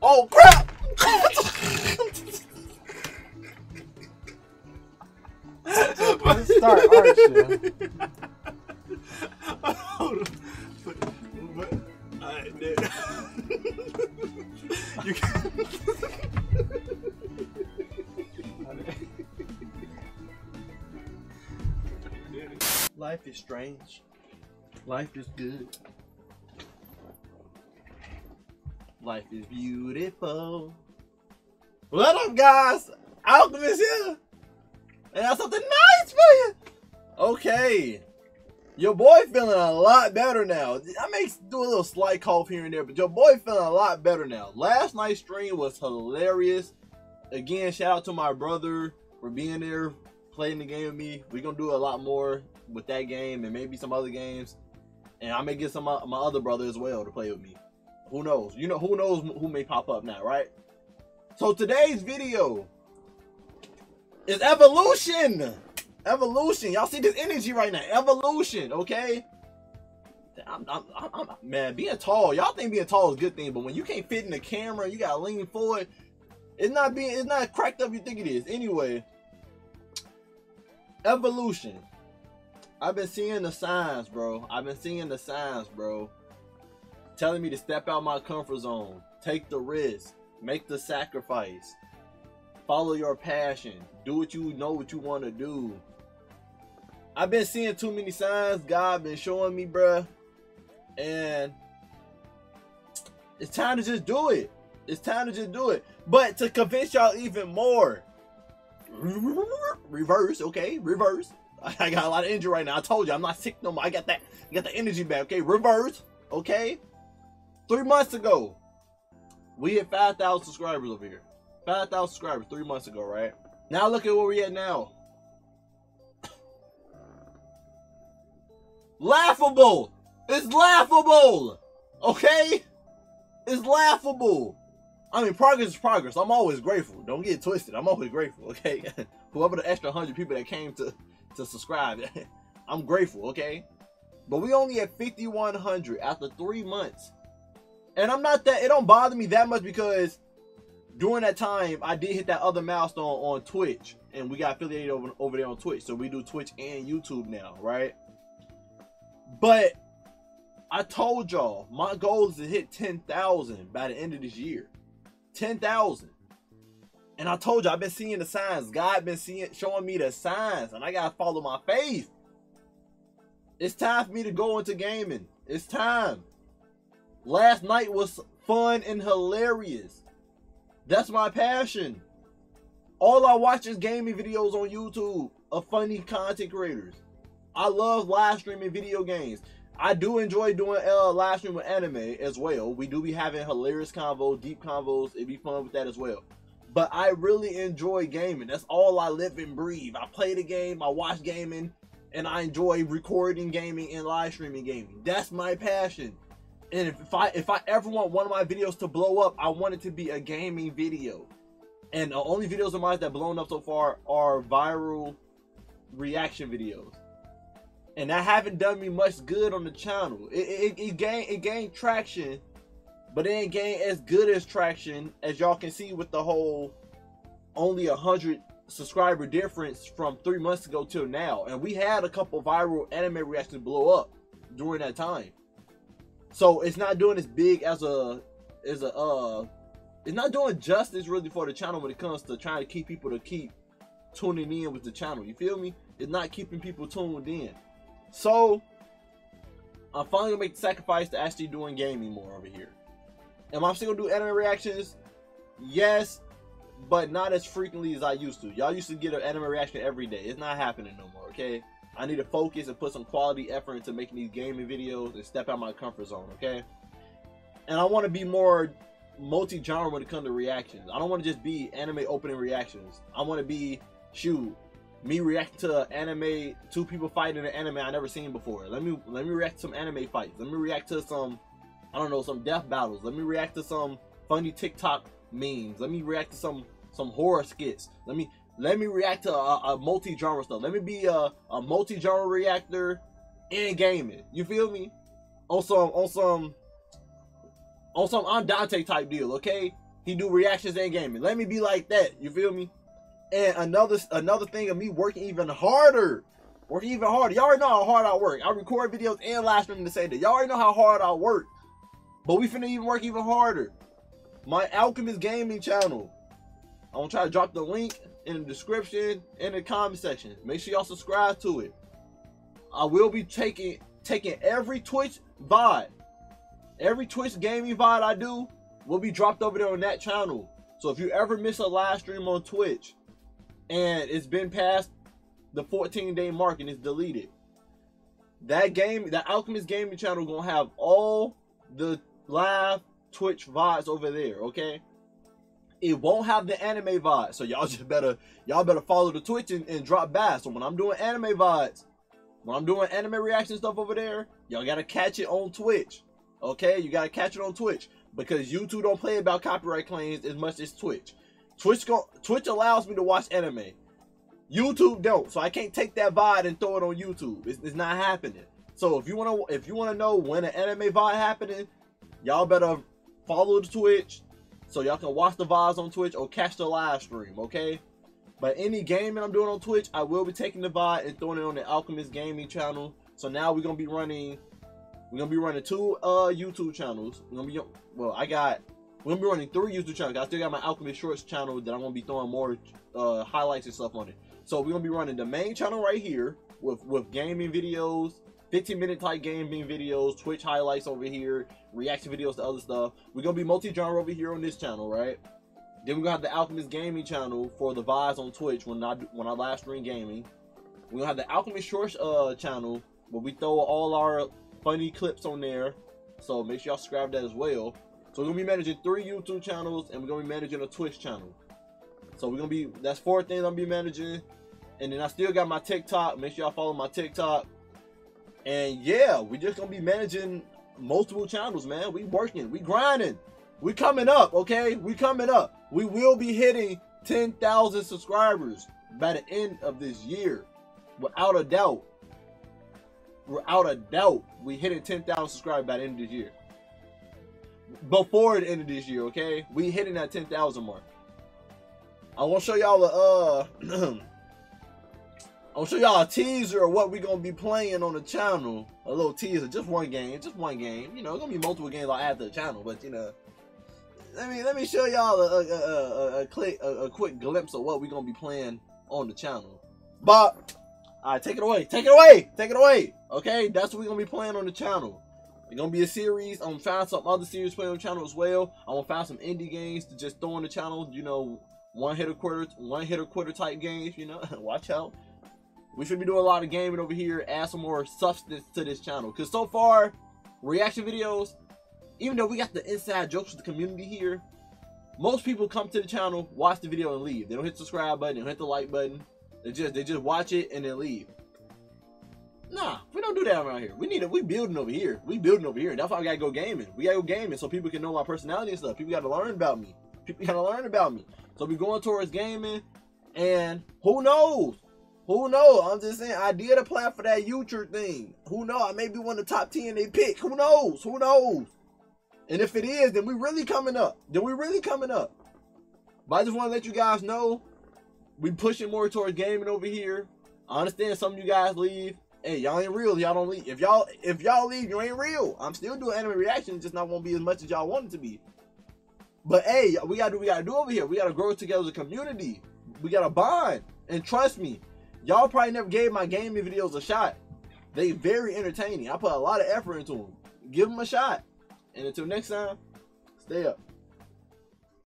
Oh crap! Let's start our shit. Hold on. But, but, alright, then. you can Life is strange. Life is good. Life is beautiful. What up, guys? Alchemist here. And I got something nice for you. Okay. Your boy feeling a lot better now. I may do a little slight cough here and there, but your boy feeling a lot better now. Last night's stream was hilarious. Again, shout out to my brother for being there, playing the game with me. We're gonna do a lot more with that game and maybe some other games. And I may get some of my other brother as well to play with me. Who knows? You know, who knows who may pop up now, right? So today's video is evolution. Evolution. Y'all see this energy right now. Evolution, okay? I'm, I'm, I'm, man, being tall, y'all think being tall is a good thing, but when you can't fit in the camera, you gotta lean forward. It's not being, it's not cracked up you think it is. Anyway, evolution. I've been seeing the signs, bro. I've been seeing the signs, bro. Telling me to step out my comfort zone, take the risk, make the sacrifice, follow your passion, do what you know what you want to do. I've been seeing too many signs God been showing me, bruh. And it's time to just do it. It's time to just do it. But to convince y'all even more, reverse, okay? Reverse. I got a lot of injury right now. I told you I'm not sick no more. I got that, I got the energy back. Okay, reverse. Okay. Three months ago, we hit 5,000 subscribers over here. 5,000 subscribers three months ago, right? Now look at where we at now. laughable. It's laughable. Okay? It's laughable. I mean, progress is progress. I'm always grateful. Don't get twisted. I'm always grateful. Okay? Whoever the extra hundred people that came to to subscribe, I'm grateful. Okay? But we only at 5,100 after three months, and I'm not that. It don't bother me that much because during that time I did hit that other milestone on Twitch, and we got affiliated over over there on Twitch. So we do Twitch and YouTube now, right? But I told y'all my goal is to hit 10,000 by the end of this year. 10,000. And I told you I've been seeing the signs. God been seeing showing me the signs and I got to follow my faith. It's time for me to go into gaming. It's time. Last night was fun and hilarious. That's my passion. All I watch is gaming videos on YouTube of funny content creators. I love live streaming video games. I do enjoy doing uh, live stream with anime as well. We do be having hilarious convos, deep convos. It'd be fun with that as well. But I really enjoy gaming. That's all I live and breathe. I play the game, I watch gaming, and I enjoy recording gaming and live streaming gaming. That's my passion. And if, I if I ever want one of my videos to blow up, I want it to be a gaming video. And the only videos of mine that blown up so far are viral reaction videos and that haven't done me much good on the channel. It, it, it gained it gained traction, but it ain't gained as good as traction as y'all can see with the whole only a hundred subscriber difference from three months ago till now. And we had a couple viral anime reactions blow up during that time. So it's not doing as big as a as a uh it's not doing justice really for the channel when it comes to trying to keep people to keep tuning in with the channel. You feel me? It's not keeping people tuned in. So I'm finally gonna make the sacrifice to actually doing gaming more over here. Am I still gonna do anime reactions? Yes, but not as frequently as I used to. Y'all used to get an anime reaction every day. It's not happening no more, okay? I need to focus and put some quality effort into making these gaming videos and step out my comfort zone, okay? And I want to be more multi-genre when it comes to reactions. I don't want to just be anime opening reactions. I want to be shoot me react to anime, two people fighting an anime I never seen before. Let me let me react to some anime fights. Let me react to some, I don't know, some death battles. Let me react to some funny TikTok memes. Let me react to some some horror skits. Let me let me react to a, a multi-genre stuff. Let me be a, a multi-genre reactor in gaming. You feel me? On some on some on some Andante type deal, okay? he do reactions and gaming. Let me be like that. You feel me? And another another thing of me working even harder. Working even harder. Y'all already know how hard I work. I record videos and live stream to say that. Y'all already know how hard I work. But we finna even work even harder. My Alchemist Gaming channel. I'm gonna try to drop the link in the description in the comment section. Make sure y'all subscribe to it. I will be taking taking every Twitch VOD, every Twitch gaming VOD I do will be dropped over there on that channel. So if you ever miss a live stream on Twitch and it's been past the 14 day mark and it's deleted, that game, that Alchemist Gaming channel gonna have all the live Twitch VODs over there, okay? It won't have the anime VOD, so y'all just better y'all better follow the Twitch and, and drop by. So when I'm doing anime VODs, when I'm doing anime reaction stuff over there, y'all gotta catch it on Twitch. Okay, you gotta catch it on Twitch because YouTube don't play about copyright claims as much as Twitch. Twitch go Twitch allows me to watch anime. YouTube don't, so I can't take that VOD and throw it on YouTube. It's, it's not happening. So if you wanna if you wanna know when an anime VOD happening, y'all better follow the Twitch so y'all can watch the VODs on Twitch or catch the live stream. Okay. But any gaming I'm doing on Twitch, I will be taking the VOD and throwing it on the Alchemist Gaming channel. So now we're gonna be running, we're gonna be running two uh YouTube channels. We're gonna be well, I got we're gonna be running three YouTube channels. I still got my Alchemist Shorts channel that I'm gonna be throwing more uh highlights and stuff on it. So we're gonna be running the main channel right here with with gaming videos, 15 minute type gaming videos, Twitch highlights over here, reaction videos to other stuff. We're gonna be multi-genre over here on this channel, right? Then we're gonna have the Alchemist Gaming channel for the vibes on Twitch when I when I live stream gaming. We're gonna have the Alchemist Shorts uh channel where we throw all our funny clips on there. So make sure y'all subscribe that as well. So we're gonna be managing three YouTube channels and we're gonna be managing a Twitch channel. So we're gonna be that's four things I'm gonna be managing. And then I still got my TikTok. Make sure y'all follow my TikTok. And yeah, we just gonna be managing multiple channels, man. We working, we grinding, we coming up, okay? We coming up. We will be hitting 10,000 subscribers by the end of this year, without a doubt. Without a doubt, we hitting 10,000 subscribers by the end of this year. Before the end of this year, okay? We hitting that 10,000 mark. I want to show y'all a uh. I'll show y'all a teaser of what we're gonna be playing on the channel. A little teaser, just one game, just one game. You know, it's gonna be multiple games I'll add to the channel, but you know, let me let me show y'all a a, a, a, a quick glimpse of what we're gonna be playing on the channel. But all right, take it away, take it away, take it away. Okay, that's what we're gonna be playing on the channel. It's gonna be a series. I'm gonna find some other series playing on the channel as well. I'm gonna find some indie games to just throw on the channel. You know, one hitter quarter, one hitter quarter type games. You know, watch out. We should be doing a lot of gaming over here. Add some more substance to this channel. Because so far, reaction videos, even though we got the inside jokes with the community here, most people come to the channel, watch the video, and leave. They don't hit the subscribe button, they don't hit the like button. They just they just watch it and then leave. Nah, we don't do that around here. We need it. We building over here. We building over here. That's why I gotta go gaming. We gotta go gaming so people can know my personality and stuff. People gotta learn about me. People gotta learn about me. So we going towards gaming, and who knows? Who knows? I'm just saying, I did apply for that YouTube thing. Who knows? I may be one of the top 10 they pick. Who knows? Who knows? And if it is, then we really coming up. Then we really coming up. But I just want to let you guys know, we pushing more towards gaming over here. I understand some of you guys leave. Hey, y'all ain't real. Y'all don't leave. If y'all if y'all leave, you ain't real. I'm still doing anime reactions, just not won't be as much as y'all want it to be. But hey, we gotta do we gotta do over here. We gotta grow together as a community. We gotta bond. And trust me, Y'all probably never gave my gaming videos a shot. They very entertaining. I put a lot of effort into them. Give them a shot. And until next time, stay up.